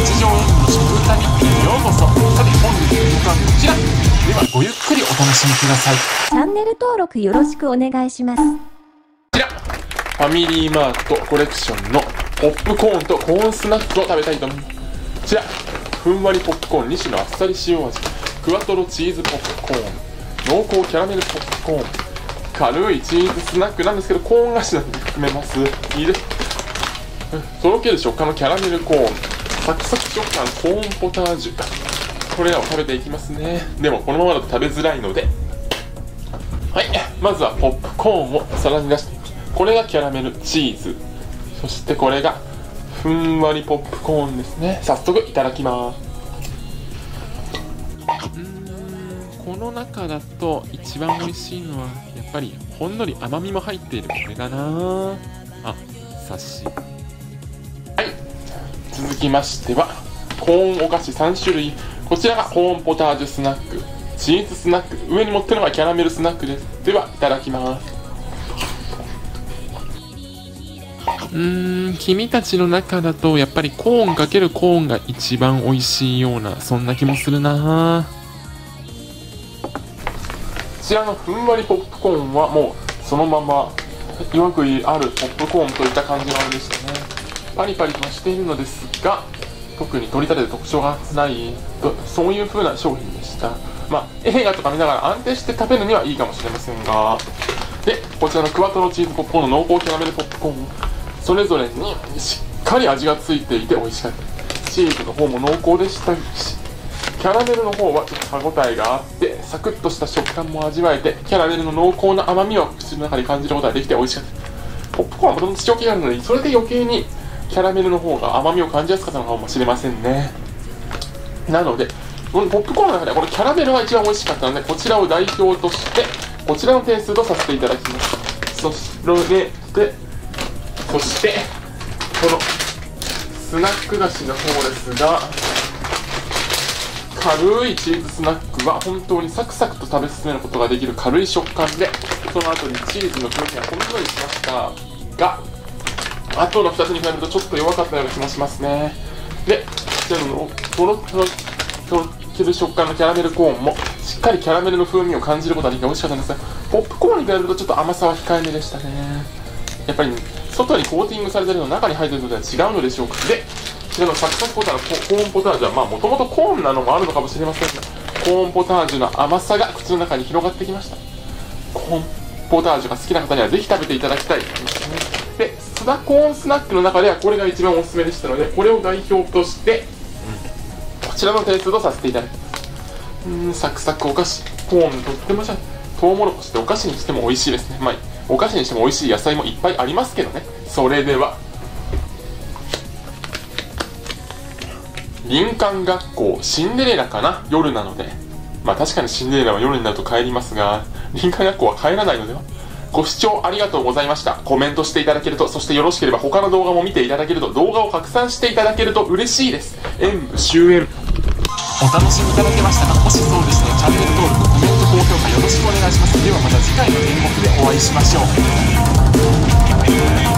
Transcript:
日常演技の食歌日記へようこそ。さて本日の演目はこちら。ではごゆっくりお楽しみください。チャンネル登録よろしくお願いします。こちらファミリーマートコレクションのポップコーンとコーンスナックを食べたいと思いますこちらふんわりポップコーン2種のあっさり塩味クワトロチーズポップコーン。濃厚キャラメルポップコーン。軽いチーズスナックなんですけどコーン菓子なんで含めますいいです。うんとろける食感のキャラメルコーンサクサク食感コーンポタージュ。これらを食べていきますね。でもこのままだと食べづらいので。はい。まずはポップコーンを皿に出していきこれがキャラメルチーズ。そしてこれがふんわりポップコーンですね。早速いただきます。この中だと一番美味しいのはやっぱりほんのり甘みも入っているこれかな。あさし続きましてはコーンお菓子3種類。こちらがコーンポタージュスナック。チーズスナック。上に持ってるのがキャラメルスナックです。ではいただきます。うーん君たちの中だとやっぱりコーンかけるコーンが一番美味しいようなそんな気もするな。こちらのふんわりポップコーンはもうそのままよくあるポップコーンといった感じのあれでしたねパリパリとしているのですが特に取り立てる特徴がないとそういう風な商品でした。まあ映画とか見ながら安定して食べるにはいいかもしれませんが。でこちらのクワトロチーズポップコーンの濃厚キャラメルポップコーン。それぞれにしっかり味がついていて美味しかった。チーズの方も濃厚でしたしキャラメルの方はちょっと歯ごたえがあってサクッとした食感も味わえてキャラメルの濃厚な甘みを口の中で感じることができて美味しかった。ポップコーンはもともと塩気があるのでそれで余計にキャラメルの方が甘みを感じやすかったのかもしれませんね。なのでこのポップコーンの中ではこのキャラメルが一番美味しかったのでこちらを代表としてこちらの点数とさせていただきます。そしてそしてこのスナック菓子の方ですが軽いチーズスナックは本当にサクサクと食べ進めることができる軽い食感でその後にチーズの風味がほんのりしましたが後の2つに比べるとちょっと弱かったような気もしますね。でこちらのとろとろとろける食感のキャラメルコーンもしっかりキャラメルの風味を感じることができて美味しかったんですがポップコーンに比べるとちょっと甘さは控えめでしたねやっぱり外にコーティングされてるの中に入ってるのでは違うのでしょうかでこちらのサクサクポタージュコーンポタージュはまあもともとコーンなのもあるのかもしれませんがコーンポタージュの甘さが口の中に広がってきましたコーンポータージュが好きな方にはぜひ食べていただきたい。ですねで須田コーンスナックの中ではこれが一番おすすめでしたのでこれを代表としてこちらの点数とさせていただきます。うんサクサクお菓子コーンとってもじゃトウモロコシってお菓子にしても美味しいですね。まあお菓子にしても美味しい野菜もいっぱいありますけどね。それでは林間学校シンデレラかな？夜なので。まあ確かにシンデレラは夜になると帰りますが林間学校は帰らないのでは？ご視聴ありがとうございました。コメントしていただけるとそしてよろしければ他の動画も見ていただけると動画を拡散していただけると嬉しいです。演武終演お楽しみいただけましたかもしそうでしたらチャンネル登録コメント高評価よろしくお願いします。ではまた次回の演目でお会いしましょう。